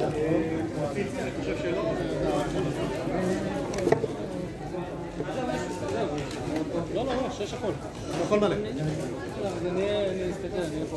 לא, לא, לא, שש הכל. הכל מלא. אני אני אהיה פה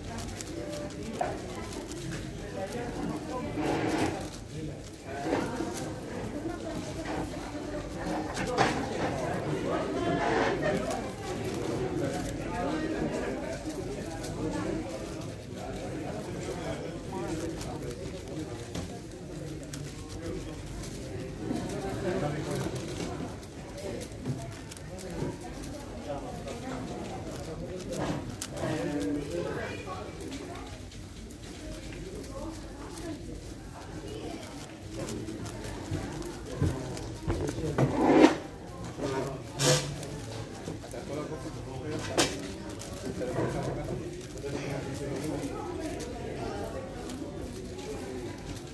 Thank you.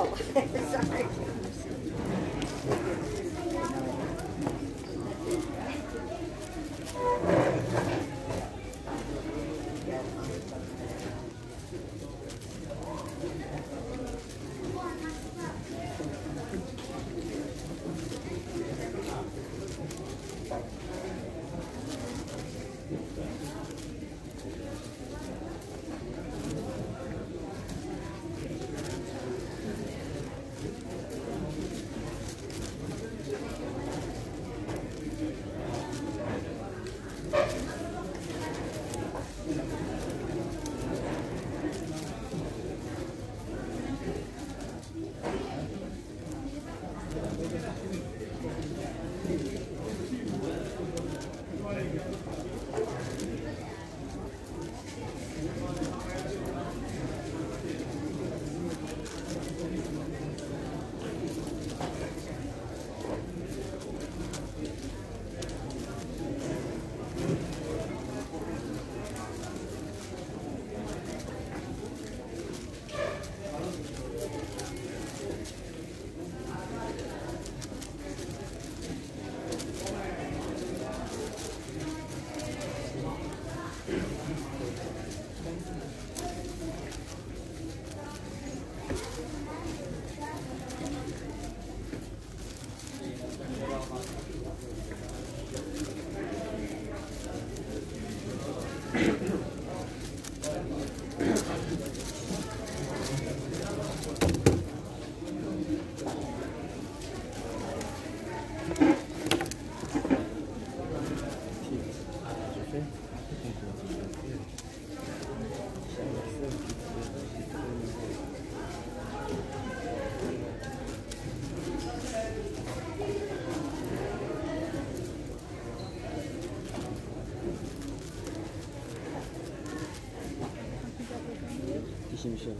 Oh, sorry. 信不信？